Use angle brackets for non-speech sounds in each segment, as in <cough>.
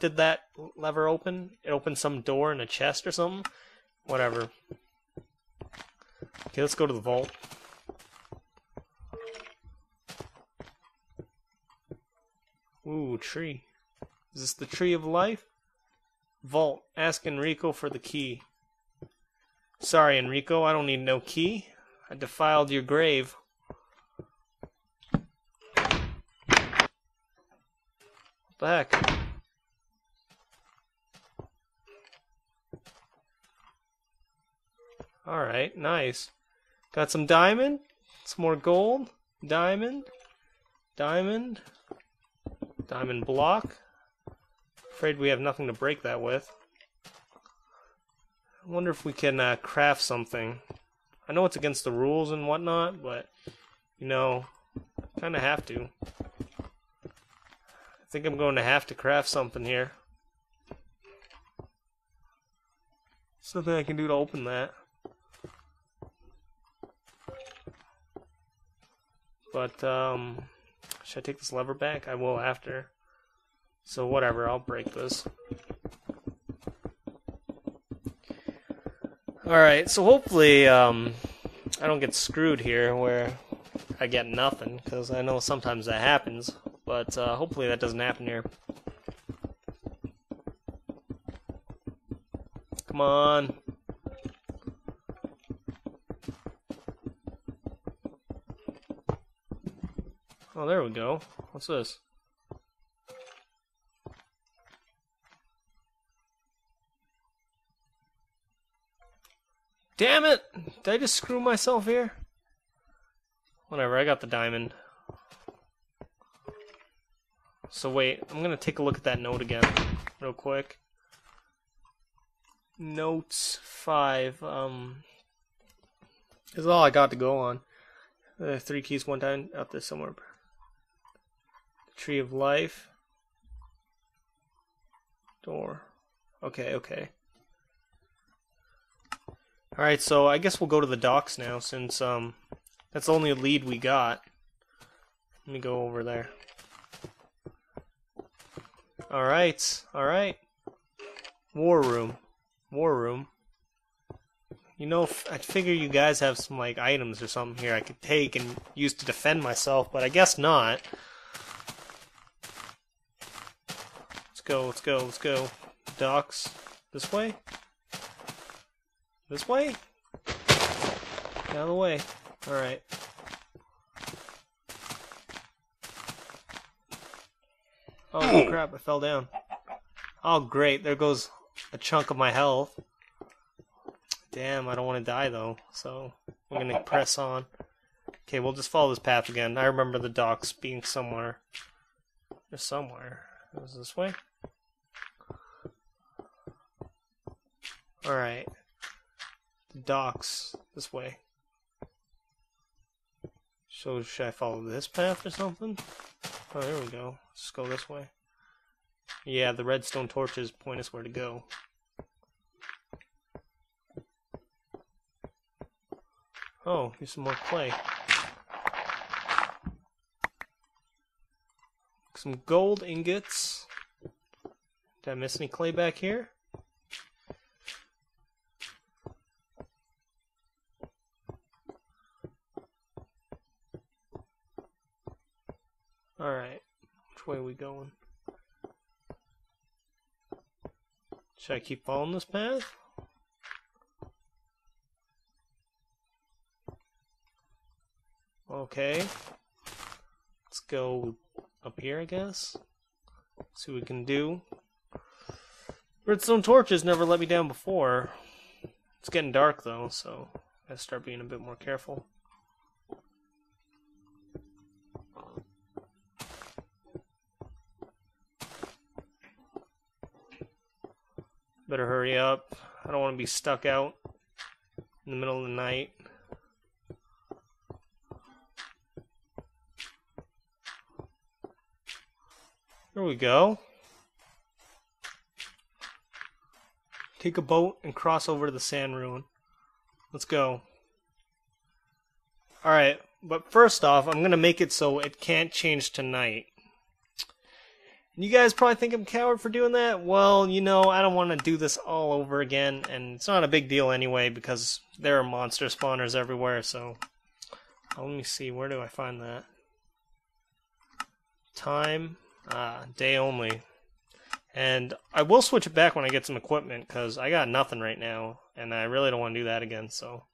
did that lever open? It opened some door in a chest or something? Whatever. Okay, let's go to the vault. Ooh, tree. Is this the tree of life? Vault. Ask Enrico for the key. Sorry, Enrico, I don't need no key. I defiled your grave. What heck? Alright, nice. Got some diamond, some more gold, diamond, diamond, diamond block. Afraid we have nothing to break that with. I wonder if we can uh, craft something. I know it's against the rules and whatnot, but you know, kind of have to. I think I'm going to have to craft something here. Something I can do to open that. But, um, should I take this lever back? I will after. So whatever, I'll break this. Alright, so hopefully, um, I don't get screwed here where I get nothing, because I know sometimes that happens, but uh, hopefully that doesn't happen here. Come on. Oh, there we go. What's this? Damn it! Did I just screw myself here? Whatever, I got the diamond. So wait, I'm gonna take a look at that note again, real quick. Notes 5, um... This is all I got to go on. Uh, three keys, one time, out there somewhere. Tree of Life. Door. Okay, okay. Alright, so I guess we'll go to the docks now since um that's the only lead we got. Let me go over there. Alright, alright. War room. War room. You know, I figure you guys have some like items or something here I could take and use to defend myself, but I guess not. Let's go, let's go, let's go. Docks. This way? This way? Get out of the way. Alright. Oh <clears throat> crap, I fell down. Oh great, there goes a chunk of my health. Damn, I don't want to die though, so we're gonna press on. Okay, we'll just follow this path again. I remember the docks being somewhere. They're somewhere. Is this way? Alright the docks this way. So should I follow this path or something? Oh, there we go. Let's go this way. Yeah, the redstone torches point us where to go. Oh, here's some more clay. Some gold ingots. Did I miss any clay back here? Alright. Which way are we going? Should I keep following this path? Okay. Let's go up here, I guess. See what we can do. Redstone torches never let me down before. It's getting dark though, so I gotta start being a bit more careful. Better hurry up. I don't want to be stuck out in the middle of the night. There we go. Take a boat and cross over to the sand ruin. Let's go. Alright, but first off, I'm going to make it so it can't change to night. You guys probably think I'm coward for doing that. Well, you know, I don't want to do this all over again, and it's not a big deal anyway because there are monster spawners everywhere. So, let me see. Where do I find that? Time, ah, day only. And I will switch it back when I get some equipment because I got nothing right now, and I really don't want to do that again. So,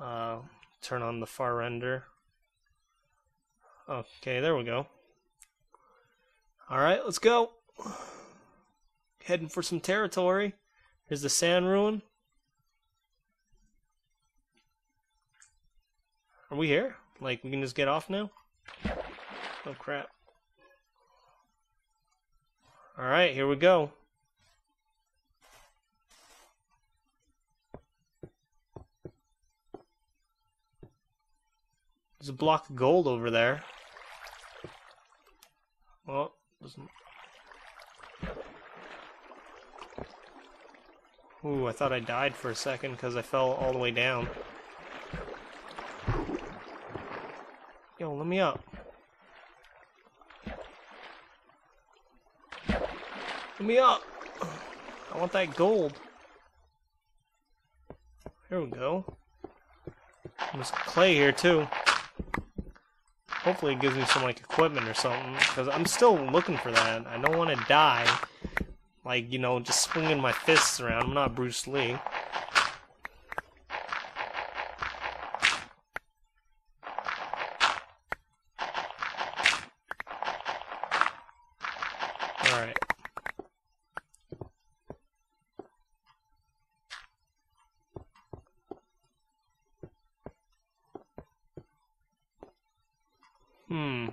uh, turn on the far render. Okay, there we go. Alright, let's go. Heading for some territory. Here's the sand ruin. Are we here? Like, we can just get off now? Oh, crap. Alright, here we go. There's a block of gold over there. Well, doesn't. Ooh, I thought I died for a second because I fell all the way down. Yo, let me up. Let me up. I want that gold. Here we go. There's clay here too. Hopefully it gives me some like equipment or something, because I'm still looking for that. I don't want to die, like, you know, just swinging my fists around. I'm not Bruce Lee. Alright. Hmm.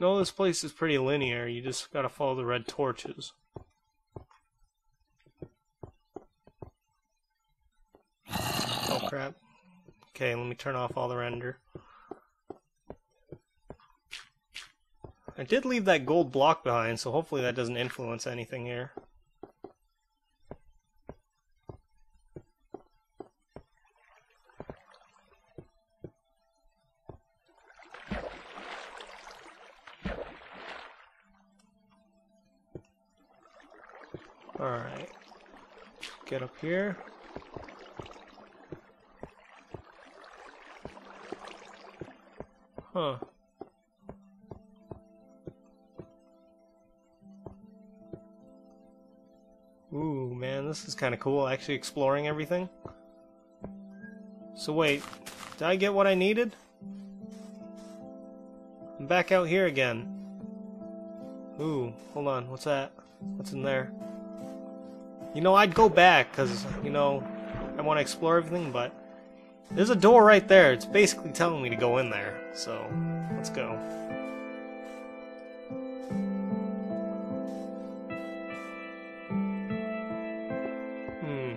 No, this place is pretty linear. You just gotta follow the red torches. Oh crap. Okay, let me turn off all the render. I did leave that gold block behind, so hopefully that doesn't influence anything here. Alright. Get up here. Huh. Ooh, man, this is kind of cool, actually exploring everything. So wait, did I get what I needed? I'm back out here again. Ooh, hold on, what's that? What's in there? You know, I'd go back, because, you know, I want to explore everything, but there's a door right there. It's basically telling me to go in there. So, let's go. Hmm.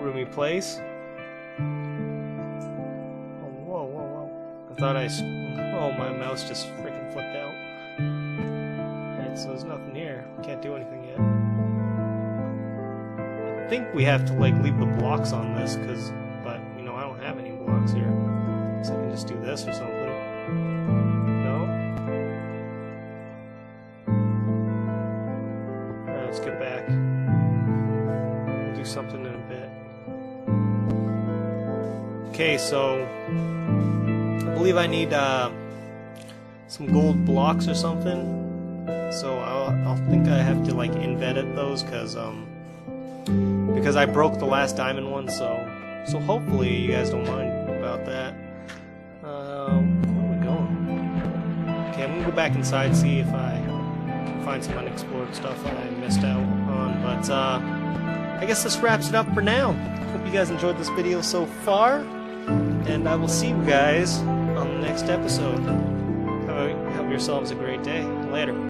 Roomy place. Oh, whoa, whoa, whoa. I thought I... Oh, my mouse just freaking flipped out. So there's nothing here. Can't do anything yet. I think we have to, like, leave the blocks on this, because... But, you know, I don't have any blocks here. So I can just do this or something. No? Alright, let's get back. We'll do something in a bit. Okay, so... I believe I need, uh... Some gold blocks or something. So I'll, I'll think I have to, like, invet those, because, um... Because I broke the last diamond one, so... So hopefully you guys don't mind about that. Um, where are we going? Okay, I'm gonna go back inside, see if I can find some unexplored stuff I missed out on. But, uh, I guess this wraps it up for now. Hope you guys enjoyed this video so far. And I will see you guys on the next episode. Have, have yourselves a great day. Later.